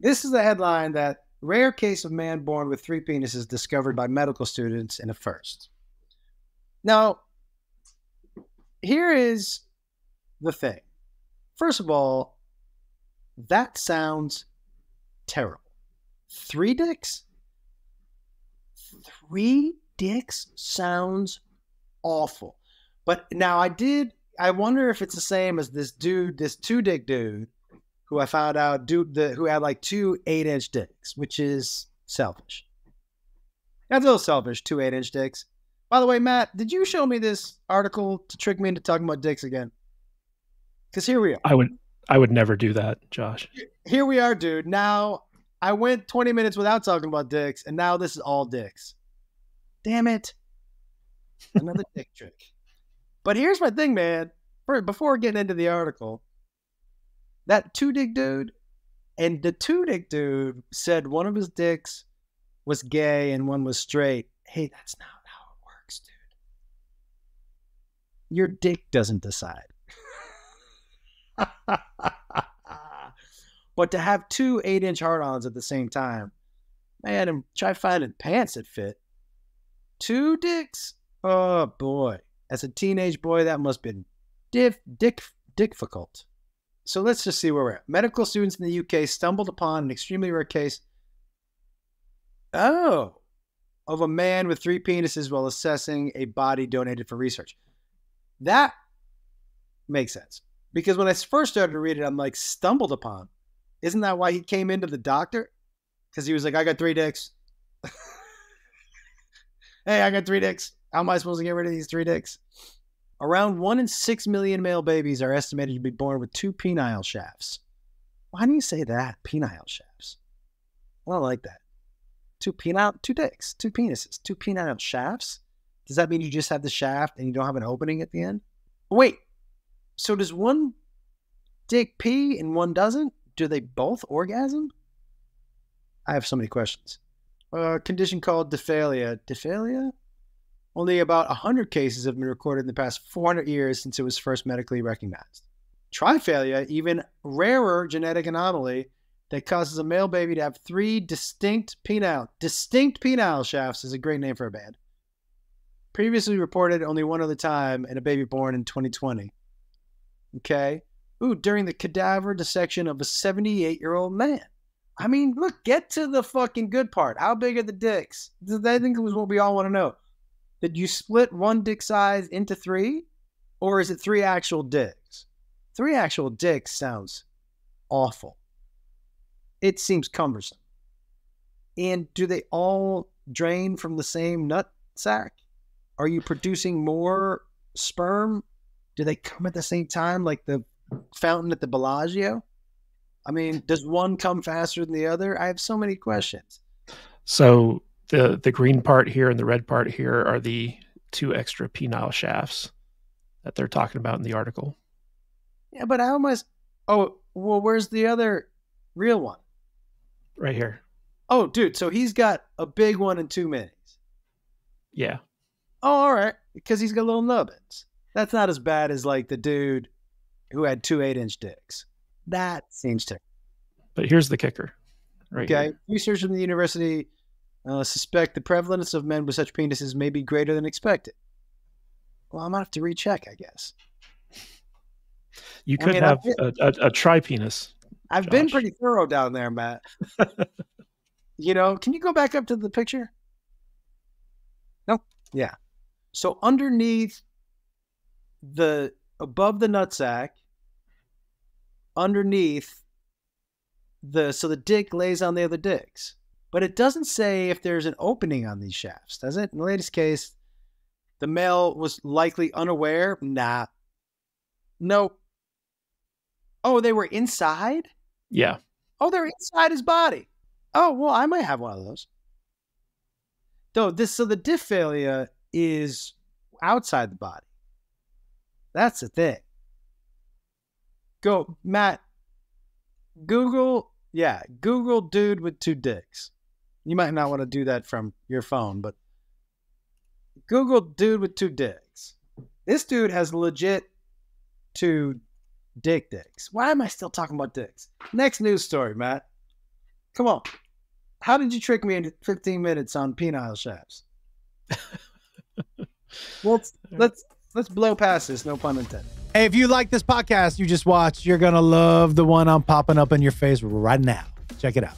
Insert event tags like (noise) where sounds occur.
This is the headline that rare case of man born with three penises discovered by medical students in a first. Now, here is the thing. First of all, that sounds terrible. Three dicks? Three dicks sounds awful. But now I did, I wonder if it's the same as this dude, this two dick dude who I found out dude the, who had like two eight inch dicks, which is selfish. That's a little selfish, two eight inch dicks. By the way, Matt, did you show me this article to trick me into talking about dicks again? Because here we are. I would I would never do that, Josh. Here we are, dude. Now I went 20 minutes without talking about dicks, and now this is all dicks. Damn it. Another (laughs) dick trick. But here's my thing, man. Before getting into the article, that two dick dude and the two dick dude said one of his dicks was gay and one was straight. Hey, that's not how it works, dude. Your dick doesn't decide. but to have two eight inch hard ons at the same time, man, and try finding pants that fit. Two dicks? Oh boy. As a teenage boy, that must have been diff, dick, difficult. So let's just see where we're at. Medical students in the UK stumbled upon an extremely rare case. Oh, of a man with three penises while assessing a body donated for research. That makes sense. Because when I first started to read it, I'm like, stumbled upon. Isn't that why he came into the doctor? Because he was like, I got three dicks. (laughs) hey, I got three dicks. How am I supposed to get rid of these three dicks? Around one in six million male babies are estimated to be born with two penile shafts. Why do you say that? Penile shafts. I don't like that. Two penile, two dicks, two penises, two penile shafts. Does that mean you just have the shaft and you don't have an opening at the end? Wait. So does one dick pee and one doesn't? Do they both orgasm? I have so many questions. A condition called diphallia. Diphallia? Only about 100 cases have been recorded in the past 400 years since it was first medically recognized. Triphallia, even rarer genetic anomaly that causes a male baby to have three distinct penile, distinct penile shafts is a great name for a band. Previously reported only one other time in a baby born in 2020. Okay. Ooh, during the cadaver dissection of a 78 year old man. I mean, look, get to the fucking good part. How big are the dicks? I think it was what we all want to know. Did you split one dick size into three? Or is it three actual dicks? Three actual dicks sounds awful. It seems cumbersome. And do they all drain from the same nut sack? Are you producing more sperm? Do they come at the same time like the fountain at the Bellagio? I mean, does one come faster than the other? I have so many questions. So the the green part here and the red part here are the two extra penile shafts that they're talking about in the article. Yeah, but I almost oh well where's the other real one? Right here. Oh, dude, so he's got a big one and two minis. Yeah. Oh, all right. Because he's got little nubbins. That's not as bad as like the dude who had two eight inch dicks. That seems to. But here's the kicker. Right okay. Here. Research from the University uh, suspect the prevalence of men with such penises may be greater than expected. Well, I'm gonna have to recheck, I guess. You could I mean, have been, a, a, a tri penis. I've Josh. been pretty thorough down there, Matt. (laughs) you know, can you go back up to the picture? No. Yeah. So underneath the above the nutsack, underneath the so the dick lays on the other dicks. But it doesn't say if there's an opening on these shafts, does it? In the latest case, the male was likely unaware. Nah. Nope. Oh, they were inside? Yeah. Oh, they're inside his body. Oh, well, I might have one of those. Though this so the diphallia is outside the body. That's the thing. Go, Matt. Google, yeah, Google dude with two dicks. You might not want to do that from your phone, but Google dude with two dicks. This dude has legit two dick dicks. Why am I still talking about dicks? Next news story, Matt. Come on. How did you trick me into 15 minutes on penile shafts? (laughs) let's let's let's blow past this. No pun intended. Hey, if you like this podcast you just watched, you're gonna love the one I'm popping up in your face right now. Check it out.